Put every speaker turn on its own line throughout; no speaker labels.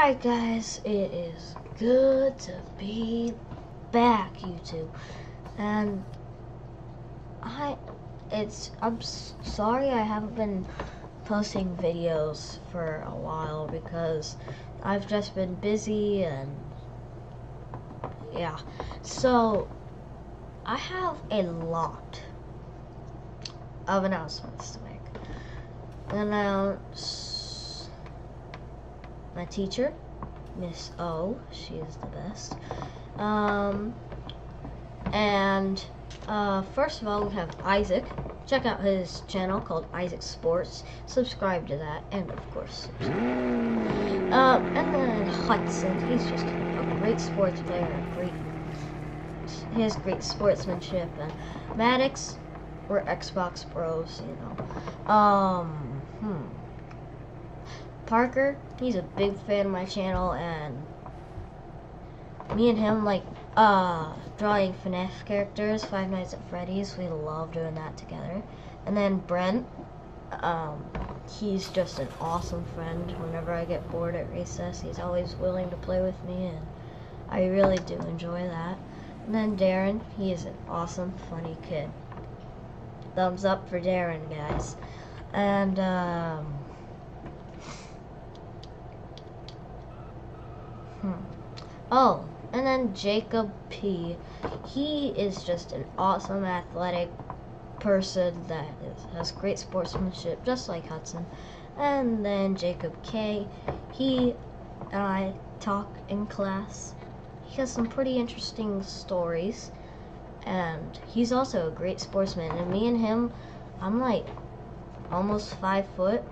Alright guys, it is good to be back YouTube. And I it's I'm sorry I haven't been posting videos for a while because I've just been busy and yeah. So I have a lot of announcements to make. Announce my teacher, Miss O. She is the best. Um, and uh, first of all, we have Isaac. Check out his channel called Isaac Sports. Subscribe to that, and of course. Um, and then Hudson. He's just a great sports player. Great. He has great sportsmanship. And Maddox, we're Xbox Bros. You know. Um. Hmm. Parker, he's a big fan of my channel, and me and him like uh drawing FNAF characters, Five Nights at Freddy's. We love doing that together. And then Brent, um, he's just an awesome friend. Whenever I get bored at recess, he's always willing to play with me, and I really do enjoy that. And then Darin, he is an awesome, funny kid. Thumbs up for Darin, guys. And um. Oh, and then Jacob P. He is just an awesome athletic person that is, has great sportsmanship, just like Hudson. And then Jacob K. He and I talk in class. He has some pretty interesting stories, and he's also a great sportsman. And me and him, I'm like almost five foot,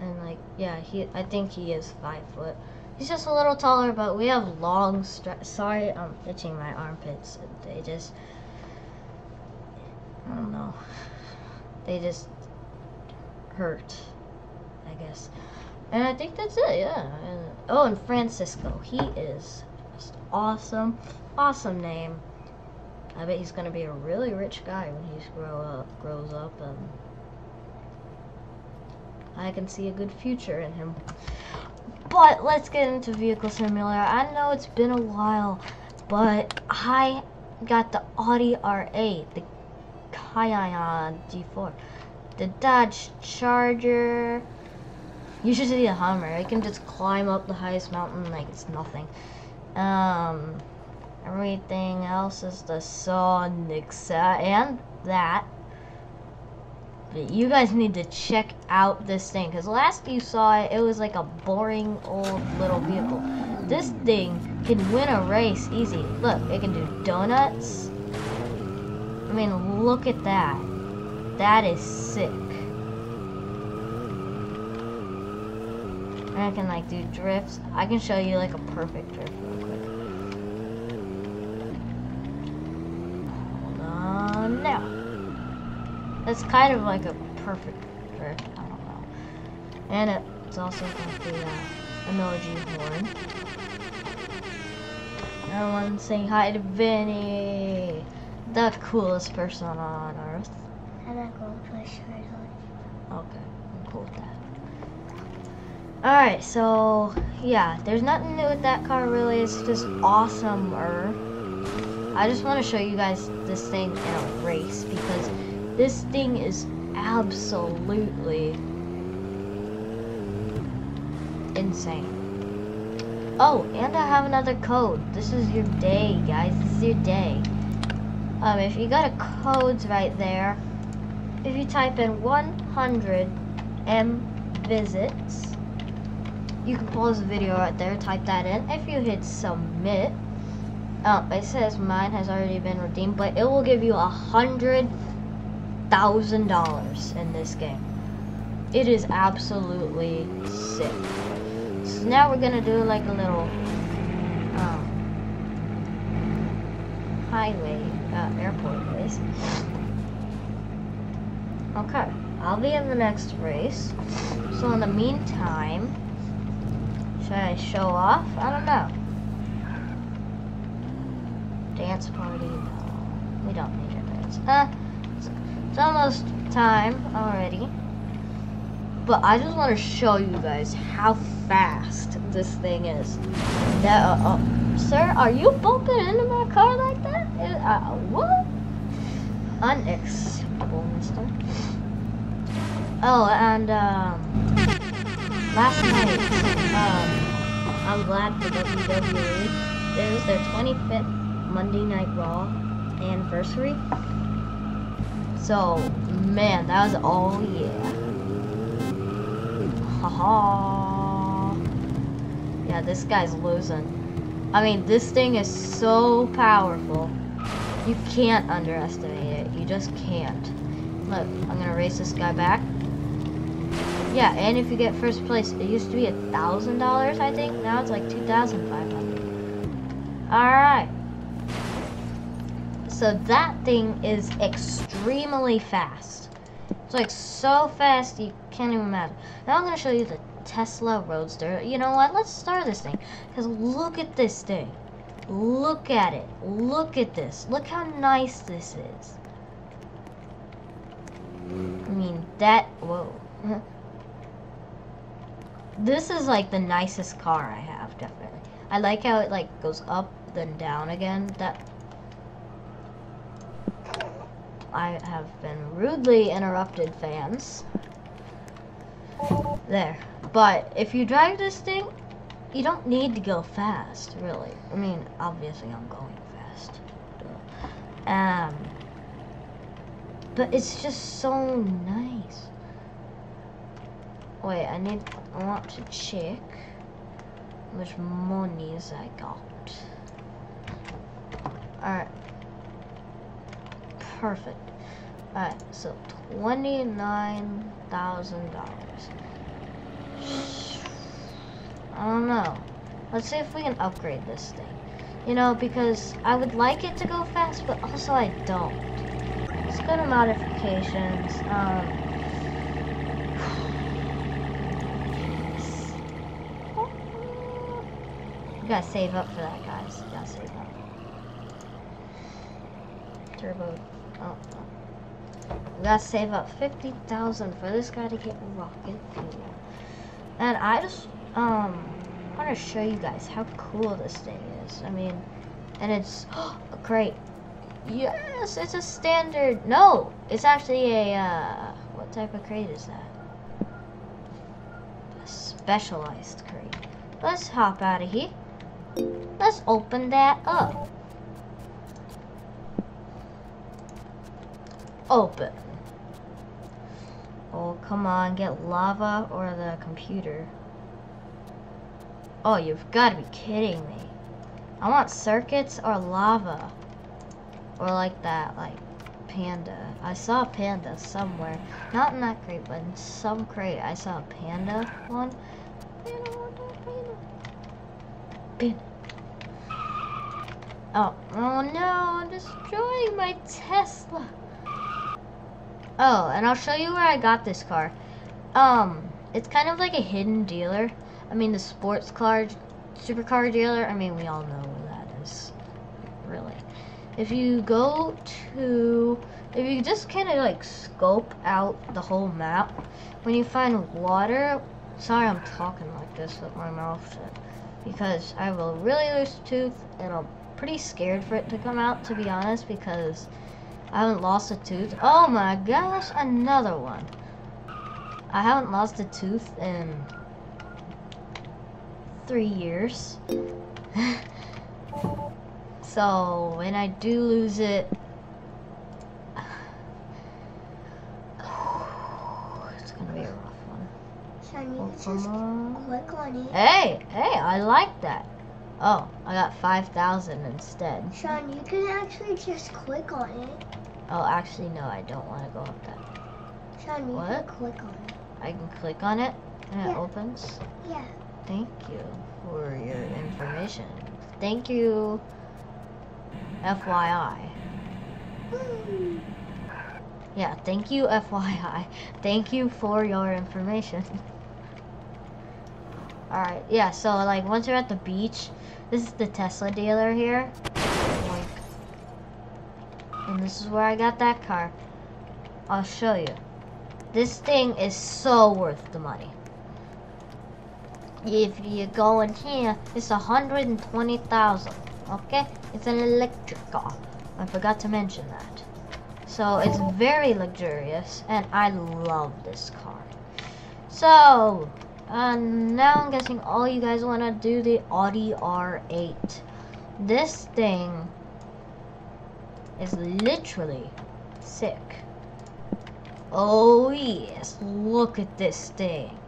and like yeah, he I think he is five foot. He's just a little taller, but we have long stra- Sorry, I'm itching my armpits. They just, I don't know. They just hurt, I guess. And I think that's it, yeah. And, oh, and Francisco. He is just awesome. Awesome name. I bet he's gonna be a really rich guy when he grow up, grows up, and I can see a good future in him. But let's get into Vehicle Simulator. I know it's been a while, but I got the Audi R8, the Cayenne G4, the Dodge Charger. You should see the Hummer. It can just climb up the highest mountain like it's nothing. Um, everything else is the Sonic and that. But you guys need to check out this thing because last you saw it, it was like a boring old little vehicle. This thing can win a race easy. Look, it can do donuts. I mean, look at that. That is sick. And I can like do drifts. I can show you like a perfect drift real quick. Hold on now. That's kind of like a perfect drift. I don't know. And it's also got the uh, emoji horn. Everyone saying hi to Vinny, the coolest person on earth.
I'm not going to push her
Okay, I'm cool with that. Alright, so yeah, there's nothing new with that car really. It's just awesomer. I just want to show you guys this thing in a race because this thing is absolutely insane. Oh, and I have another code. This is your day, guys. This is your day. Um, if you got a codes right there, if you type in 100 M visits, you can pause the video right there, type that in. If you hit submit, um, it says mine has already been redeemed, but it will give you a hundred thousand dollars in this game. It is absolutely sick. So now we're gonna do like a little um, highway uh, airport race. Okay, I'll be in the next race. So in the meantime, should I show off? I don't know. Dance party? No, we don't need a dance. Uh, almost time already. But I just want to show you guys how fast this thing is. That, uh, uh, sir, are you bumping into my car like that? Uh, what? Unacceptable, mister. Oh, and, um, last night, um, I'm glad for WWE. It was their 25th Monday Night Raw anniversary. So, man, that was all yeah. Haha. yeah, this guy's losing. I mean, this thing is so powerful. You can't underestimate it. You just can't. Look, I'm gonna race this guy back. Yeah, and if you get first place, it used to be a thousand dollars, I think. Now it's like two thousand five hundred. All right. So that thing is extremely fast. It's like so fast you can't even imagine. Now I'm gonna show you the Tesla Roadster. You know what? Let's start this thing. Cause look at this thing. Look at it. Look at this. Look how nice this is. I mean, that, whoa. this is like the nicest car I have, definitely. I like how it like goes up, then down again. That I have been rudely interrupted, fans. There. But if you drive this thing, you don't need to go fast, really. I mean, obviously I'm going fast. Um, but it's just so nice. Wait, I need, I want to check which monies I got. Alright. Perfect. Alright, so $29,000. I don't know. Let's see if we can upgrade this thing. You know, because I would like it to go fast, but also I don't. Let's go to modifications. Um, you gotta save up for that, guys. You gotta save up. Turbo. We gotta save up 50000 for this guy to get rocket fuel. And I just um want to show you guys how cool this thing is. I mean, and it's oh, great. Yes, it's a standard. No, it's actually a uh, what type of crate is that? A specialized crate. Let's hop out of here. Let's open that up. Open. Oh, come on, get lava or the computer. Oh, you've got to be kidding me. I want circuits or lava. Or like that, like panda. I saw a panda somewhere. Not in that crate, but in some crate I saw a panda one. Panda, panda. Panda. Oh, oh no, I'm destroying my Tesla. Oh, and I'll show you where I got this car. Um, it's kind of like a hidden dealer. I mean, the sports car, supercar dealer. I mean, we all know where that is. Really. If you go to, if you just kind of like scope out the whole map, when you find water, sorry I'm talking like this with my mouth shut, because I have a really loose tooth and I'm pretty scared for it to come out, to be honest, because I haven't lost a tooth. Oh my gosh, another one. I haven't lost a tooth in three years. so when I do lose it, it's gonna be a rough one.
Can just click on it.
Hey, hey, I like that. Oh, I got 5,000 instead.
Shaun, you can actually just click on it.
Oh, actually, no, I don't want to go up that.
Shaun, you
What?
can click on it.
I can click on it and it opens.
Yeah.
Thank you for your information. Thank you, FYI. Yeah, thank you, FYI. Thank you for your information. Alright, yeah, so like once you're at the beach, this is the Tesla dealer here. This is where I got that car. I'll show you. This thing is so worth the money. If you go in here, it's a hundred and twenty thousand. Okay, it's an electric car. I forgot to mention that. So it's very luxurious, and I love this car. So uh, now I'm guessing all you guys want to do the Audi R8. This thing is literally sick. Oh yes, look at this thing.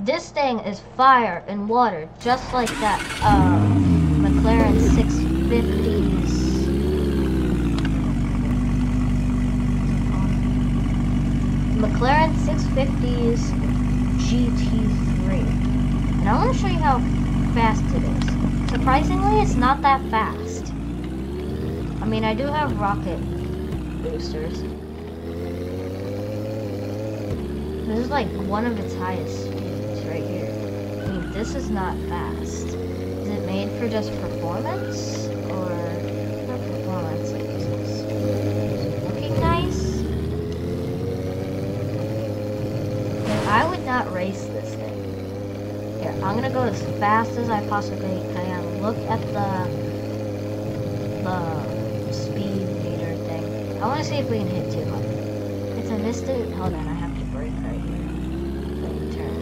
This thing is fire and water, just like that uh, McLaren 650s. McLaren 650s GT3. And I want to show you how fast it is. Surprisingly, it's not that fast. I mean, I do have rocket boosters. This is like one of its highest speeds right here. I mean, this is not fast. Is it made for just performance? Or not performance? Like, Is it looking nice? I would not race this thing. Here, I'm gonna go as fast as I possibly can. Look at the the speed meter thing. I want to see if we can hit 200. It's a misted. Hold on, I have to brake right here. Turn.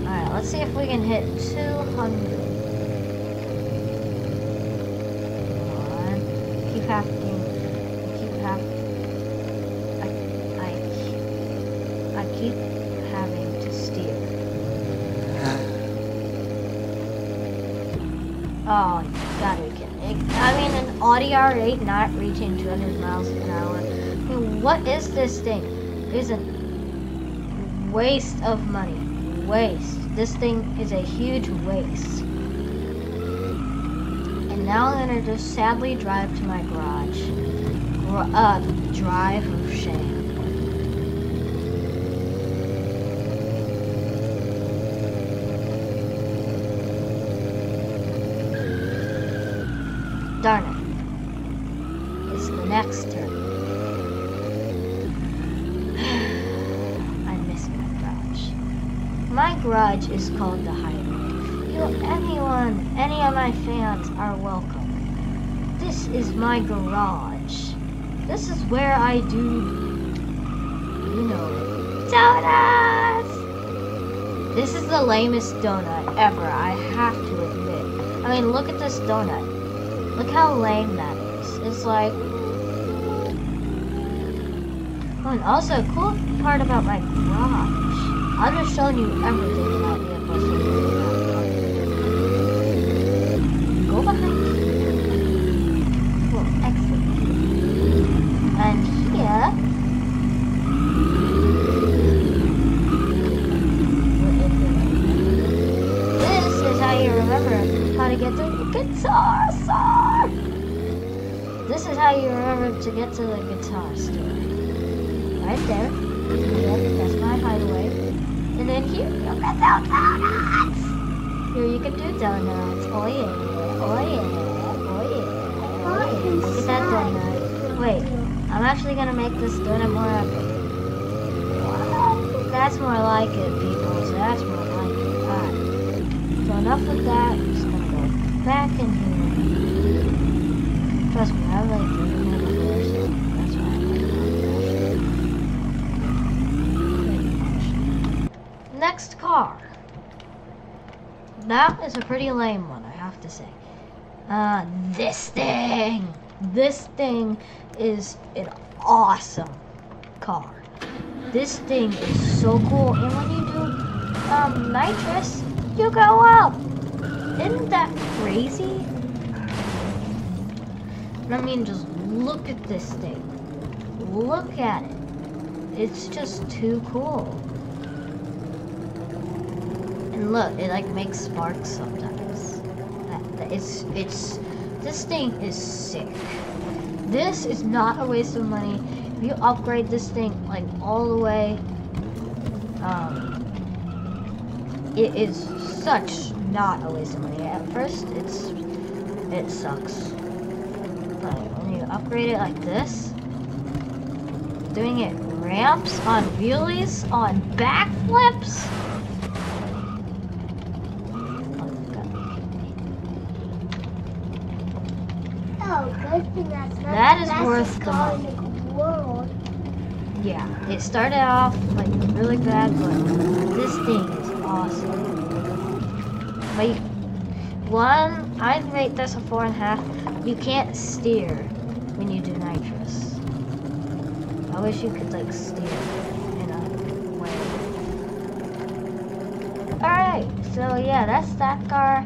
All right, let's see if we can hit 200. Come on, keep having, keep having. I, I, I keep having to steer. Oh, be kidding. I mean, an Audi R8 not reaching 200 miles an hour. I mean, what is this thing? It's a waste of money. Waste. This thing is a huge waste. And now I'm gonna just sadly drive to my garage. Gr- uh, drive of shame. Darn it. It's the next turn. I miss my garage. My garage is called the Hideaway. You, anyone, any of my fans are welcome. This is my garage. This is where I do, you know, donuts. This is the lamest donut ever. I have to admit. I mean, look at this donut. Look how lame that is. It's like. Oh, and also, cool part about my garage. I'm just showing you everything about you know. Go behind. Cool, excellent. And here. This is how you remember how to get to the guitar store. This is how you remember to get to the guitar store. Right there. Yep, that's my hideaway. And then here you get the donuts. Here you can do donuts. Oh yeah. Oh yeah. Oh yeah. Oh yeah. Look at that donut. Wait, I'm actually gonna make this donut more epic. That's more like it, people. That's more like it. Alright. So enough with that. I'm just gonna go back in here. Trust me, I like doing it before, so that's why I like it. Next car. That is a pretty lame one, I have to say. Uh, this thing. This thing is an awesome car. This thing is so cool, and when you do um, nitrous, you go up. Isn't that crazy? I mean, just look at this thing. Look at it. It's just too cool. And look, it like makes sparks sometimes. It's it's this thing is sick. This is not a waste of money. If you upgrade this thing like all the way, um, it is such not a waste of money. At first, it's it sucks. But when you upgrade it like this, doing it ramps, on wheelies, on backflips.
That's not
That
the
is
fastest
worth the
car in the world.
Yeah, it started off like really bad, but this thing is awesome. You, one, I'd rate this a four and a half. You can't steer when you do nitrous. I wish you could like steer in a way. Alright, so yeah, that's that car.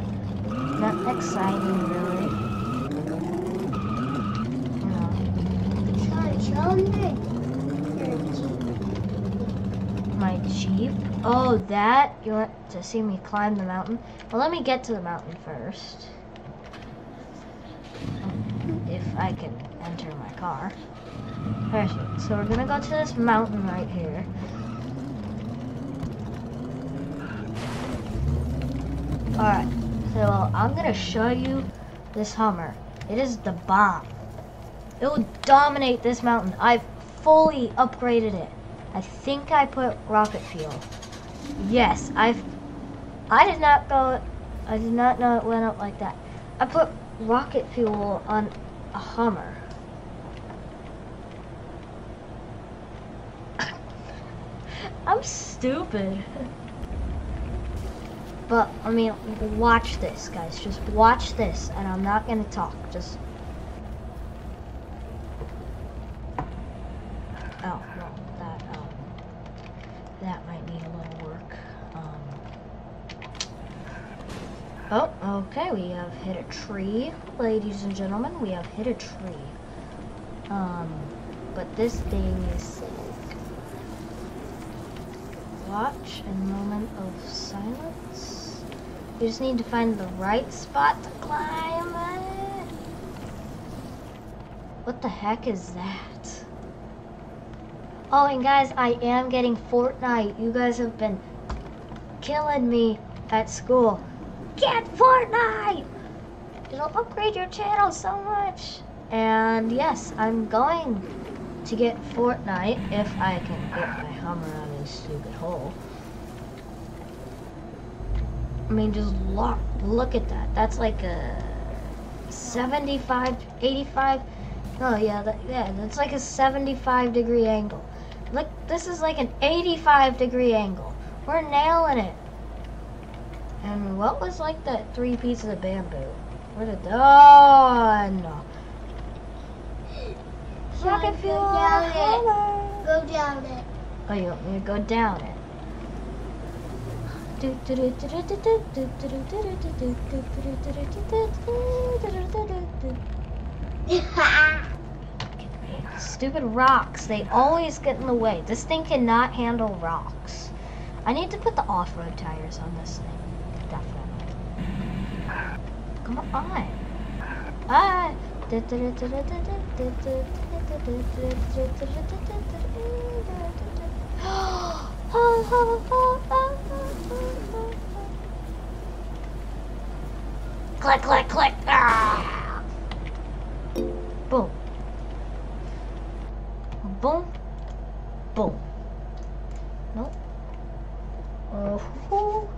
Not exciting really. You know,
Shaun, show me your Jeep.
my Jeep. Oh, that? You want to see me climb the mountain? Well, let me get to the mountain first. If I can enter my car. It. So we're gonna go to this mountain right here. Alright, so I'm gonna show you this Hummer. It is the bomb. It will dominate this mountain. I've fully upgraded it. I think I put rocket fuel. Yes, I've. I did not go. I did not know it went up like that. I put rocket fuel on a Hummer. I'm stupid. But I mean, watch this, guys. Just watch this, and I'm not gonna talk. Just. Oh no, that um, that might need a little work. Um. Oh, okay. We have hit a tree, ladies and gentlemen. We have hit a tree. Um, but this thing is sick. Watch a moment of silence. You just need to find the right spot to climb. What the heck is that? Oh, and guys, I am getting Fortnite. You guys have been killing me at school. Get Fortnite! It'll upgrade your channel so much. And yes, I'm going to get Fortnite if I can get my Hummer out of this stupid hole. I mean, just look, look at that. That's like a 75, 85. Oh yeah, that, yeah, that's like a 75 degree angle. Look, this is like an 85 degree angle. We're nailing it. And what was like that three pieces of bamboo? Where did oh no. Rocket fuel.
down it. Go down it.
Oh, you want me to go down it? Stupid rocks. They always get in the way. This thing cannot handle rocks. I need to put the off-road tires on this thing. Come on. Ah. click, click, click. Ah. Boom. Boom. Boom. Nope. Oh, oh,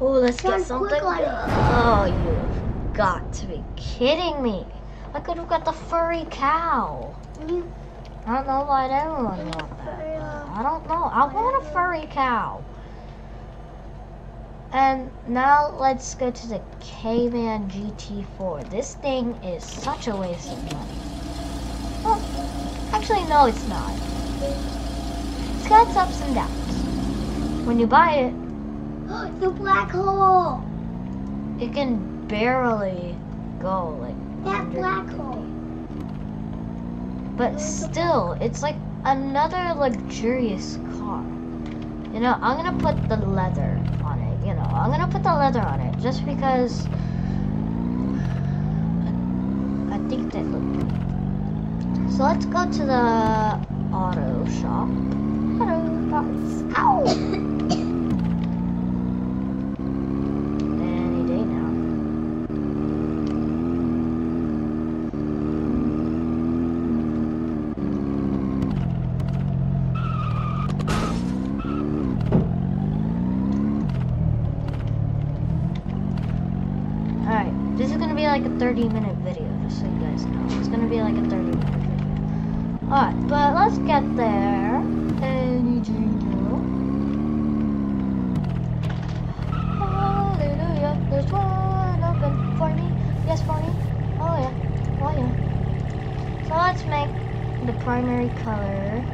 let's
Shaun,
get something
quick on
good.
it.
Oh, you've got to be kidding me. I could have got the furry cow.
Mm-hmm.
I don't know why everyone want that. I don't know. I want a furry cow. And now let's go to the Cayman GT4. This thing is such a waste of money. Well, actually, no, it's not. It's got its ups and downs. When you buy it,
the black hole.
it can barely go like
That black hole.
But still, it's like another luxurious car. You know, I'm gonna put the leather on it. You know, I'm gonna put the leather on it just because I think that look good. So let's go to the auto shop. Auto parts. Ow! Any day now. like a 30 minute video, just so you guys know. It's gonna be like a 30 minute video. Alright, but let's get there. And you. Hallelujah, there's one open for me. Yes, for me. Oh yeah, oh yeah. So let's make the primary color.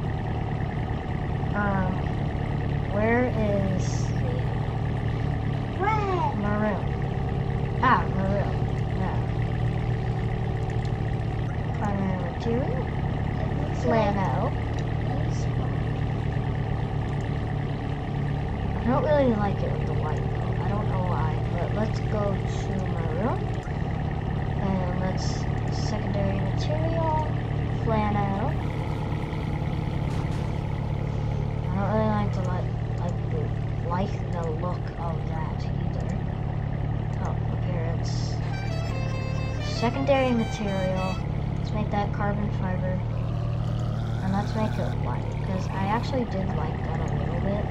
Um, where is the
Red.
maroon? Ah, maroon. Yeah. Material. Flannel. I don't really like it with the white though. I don't know why, but let's go to maroon. And let's secondary material, flannel. I don't really like the like like the like the look of that either. Oh, appearance. Secondary material. Make that carbon fiber. And let's make it white, because I actually did like that a little bit.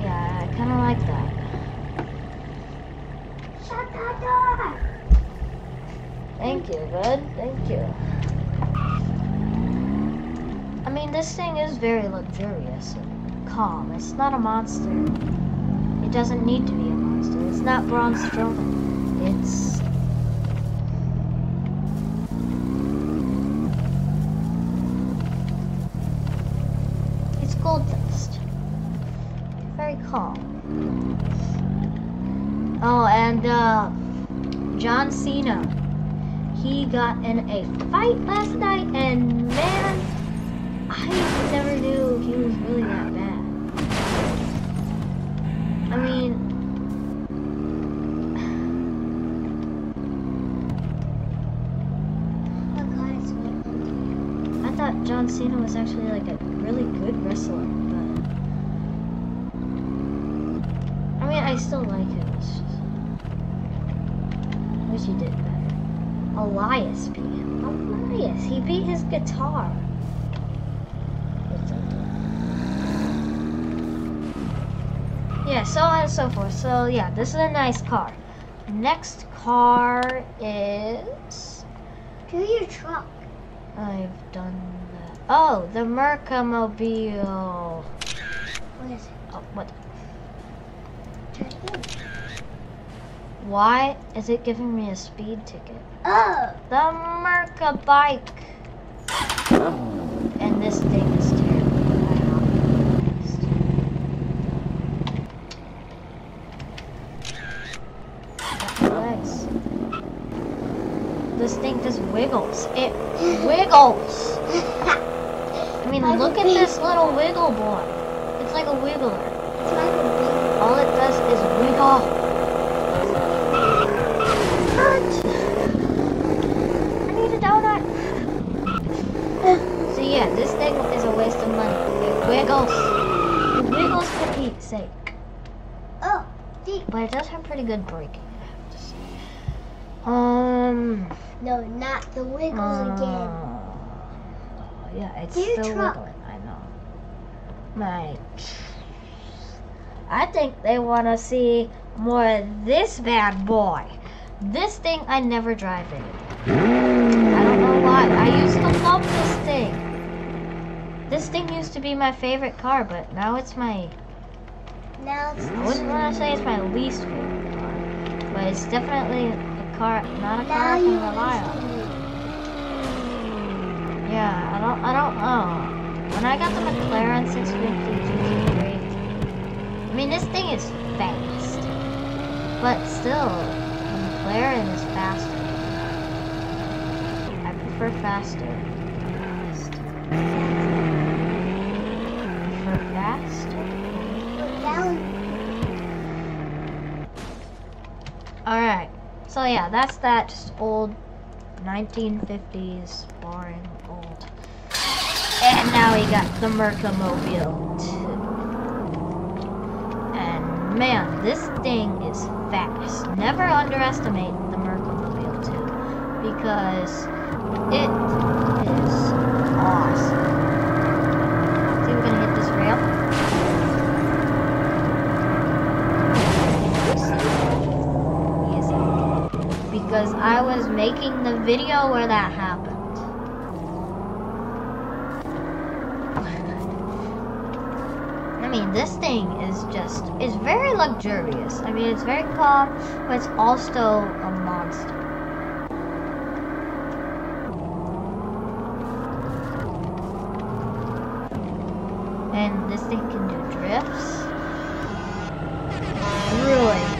Yeah, I kind of like that.
Shut the door.
Thank you, bud. Thank you. I mean, this thing is very luxurious and calm. It's not a monster. It doesn't need to be a monster. It's not Braun Strowman. It's gold dust. Very calm. Oh, and uh, John Cena got in a fight last night, and man, I never knew he was really that bad. I mean. I thought John Cena was actually like a really good wrestler, but I mean, I still like him. I wish he did better. Elias beat him. Elias, he beat his guitar. What's up there? Yeah, so on and so forth. So yeah, this is a nice car. Next car is.
Do your truck.
I've done that. Oh, the Mercamobile.
What is it?
Oh, what?
Turn it in.
Why is it giving me a speed ticket?
Oh.
The Merca bike. And this thing is terrible. I have to be honest. Got my legs. This thing just wiggles. It wiggles. I mean, look at this little wiggle boy. It's like a wiggler.
It's like a
All it does is wiggle. I need a donut. So yeah, this thing is a waste of money. It wiggles. It wiggles for Pete's sake.
Oh, see.
But it does have pretty good braking, I have to say. Um.
No, not the wiggles
uh,
again.
Yeah, it's
your
still
truck.
wiggling. I know. My. I think they want to see more of this bad boy. This thing I never drive in. I don't know why. I used to love this thing. This thing used to be my favorite car, but now it's my.
Now it's
I wouldn't want to say it's my least favorite car, but it's definitely a car, not a car
now
I
you
can rely on. Yeah, I don't, I don't know. When I got the McLaren 650 GT3, I mean this thing is fast, but still, the McLaren is faster. I prefer faster. Prefer faster.
Down.
All right. So yeah, that's that just old 1950s boring old. And now we got the Mercamobile 2. And man, this thing is fast. Never underestimate the Mercamobile 2 because it is awesome. See, we're gonna hit this rail. Easy. I was making the video where that happened. I mean, this thing is just, it's very luxurious. I mean, it's very calm, but it's also a monster. And this thing can do drifts. Really?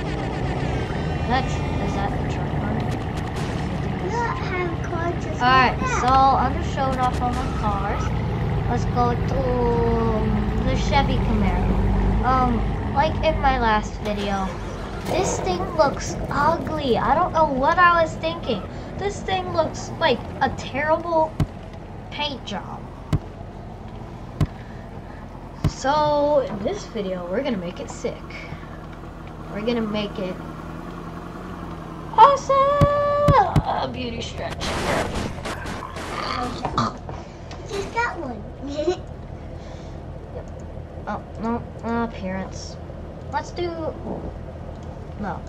That's, is that the truck one?
Not have cars just
Alright, so I'm just showing off all my cars. Let's go to the Chevy Camaro. Um, like in my last video, this thing looks ugly. I don't know what I was thinking. This thing looks like a terrible paint job. So, in this video, we're gonna make it sick. We're gonna make it awesome! A beauty stretch.
Just got one.
Oh, no, uh, appearance. Let's do, no.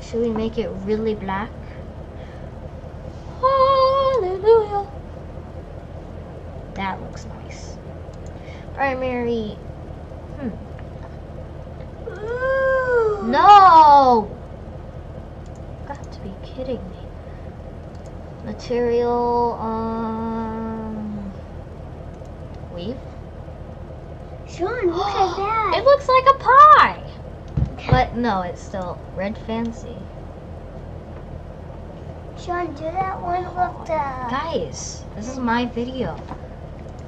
Should we make it really black? Hallelujah. That looks nice. Primary, hmm. No! Got to be kidding me. Material, um, weave.
Shaun, look at that.
It looks like a pie. But no, it's still red fancy.
Shaun, do that one with the.
Guys, this is my video.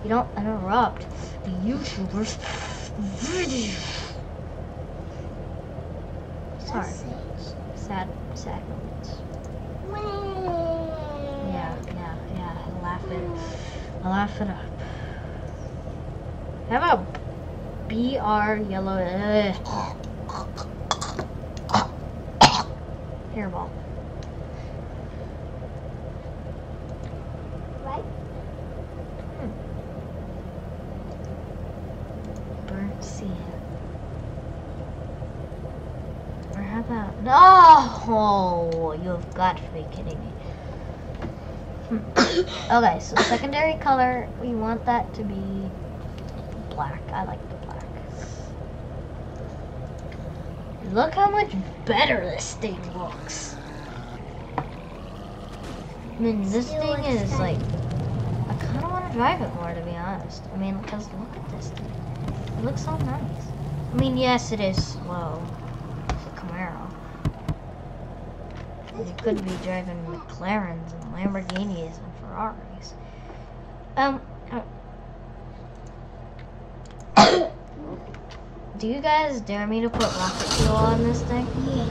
You don't interrupt the YouTuber's video. Sorry. Sad, sad moments. Yeah, yeah, yeah. I laugh it. I laugh it up. How about BR yellow? Ugh. Hairball.
Right? Hmm.
Burnt sand. Or how about no? You've got to be kidding me. okay, so secondary color, we want that to be black. I like the black. Look how much better this thing looks. I mean, this thing is like, I kind of want to drive it more, to be honest. I mean, because look at this thing. It looks so nice. I mean, yes, it is slow. It's a Camaro. You could be driving McLarens and Lamborghinis and Ferraris. Um, uh, do you guys dare me to put rocket fuel on this thing?
Yes.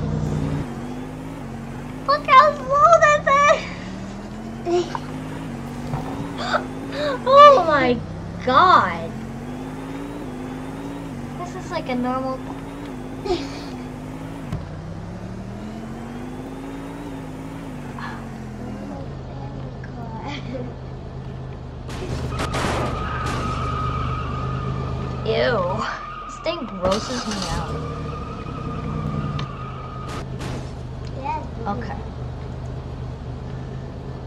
Look how slow this is! oh my god! This is like a normal. Oh thing grosses me out. Okay.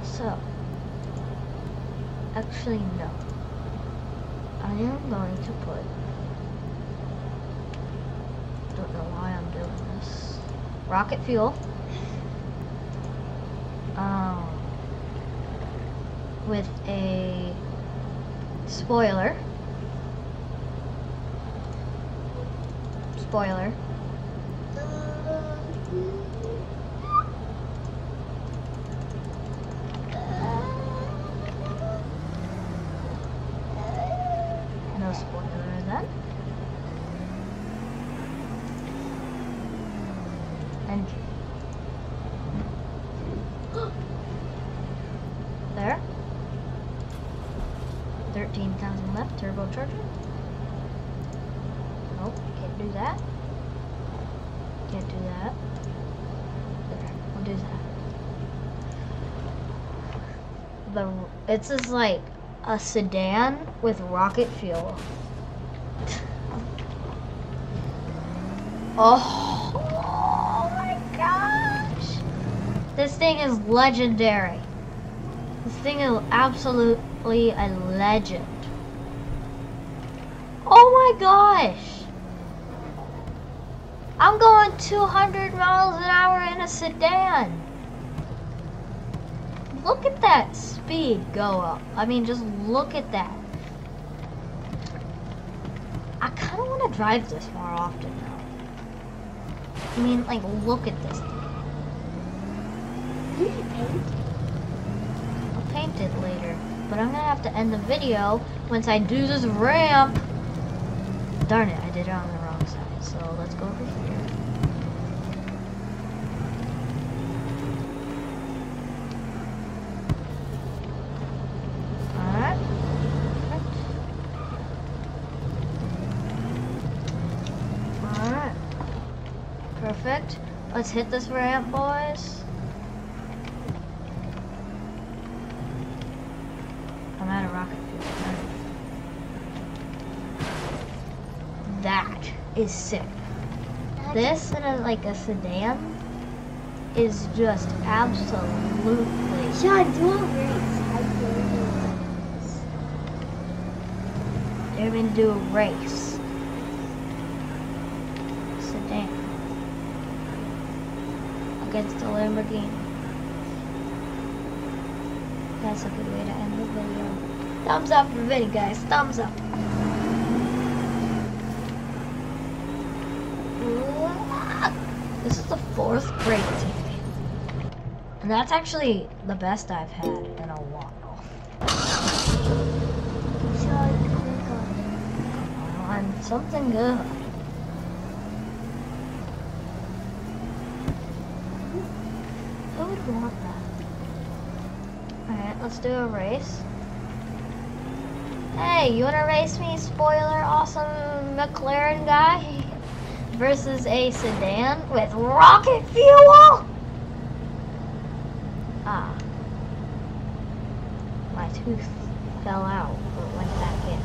So, actually, no. I am going to put. Don't know why I'm doing this. Rocket fuel. Um, with a spoiler. Spoiler. No spoiler then. Engine. there. 13,000 left, turbocharger. Nope, can't do that. Can't do that. We'll do that. The, it's just like a sedan with rocket fuel. oh, oh my gosh. This thing is legendary. This thing is absolutely a legend. Oh my gosh! I'm going 200 miles an hour in a sedan. Look at that speed go up. I mean, just look at that. I kind of want to drive this more often now. I mean, like, look at this thing.
You can paint.
I'll paint it later. But I'm gonna have to end the video once I do this ramp. Darn it, I did it on the wrong side. So let's go over here. Alright. Alright. Perfect. Let's hit this ramp, boys. I'm out of rocket fuel. That is sick. This in a, like a sedan is just absolutely.
Shaun, do a race. I dare
They're gonna do a race. Sedan against the Lamborghini. That's a good way to end the video. Thumbs up for the video, guys. Thumbs up. This is the fourth grade TV. And that's actually the best I've had in a while.
On
On oh something good. That? Alright, let's do a race. Hey, you wanna race me, spoiler awesome McLaren guy? Versus a sedan with rocket fuel? Ah. My tooth fell out, but went back in.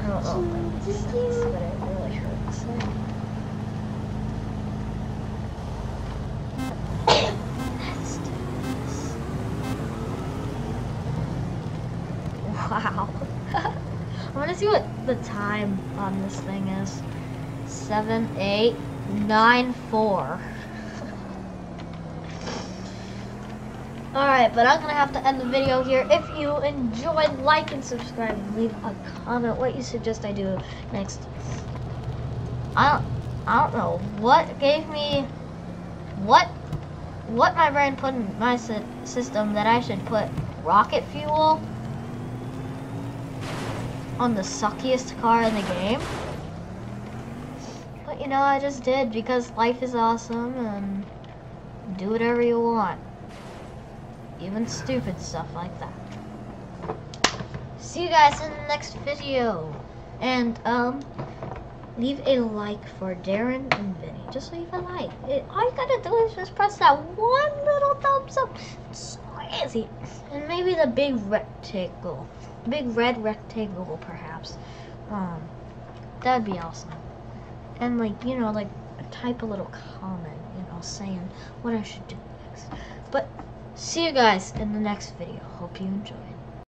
I don't know if that makes sense, but it really hurts. Let's do this. Wow. I want to see what the time on this thing is. Seven, eight, nine, four. Alright, but I'm gonna have to end the video here. If you enjoyed, like and subscribe and leave a comment what you suggest I do next. I don't I don't know what gave me what what my brain put in my sy- system that I should put rocket fuel on the suckiest car in the game. You know, I just did because life is awesome and do whatever you want. Even stupid stuff like that. See you guys in the next video. And, um, leave a like for Darin and Vinny. Just leave a like. It, all you gotta do is just press that one little thumbs up. It's so easy. And maybe the big rectangle. Big red rectangle, perhaps. Um, that'd be awesome. And, like, you know, like, type a little comment, you know, saying what I should do next. But, see you guys in the next video. Hope you enjoy.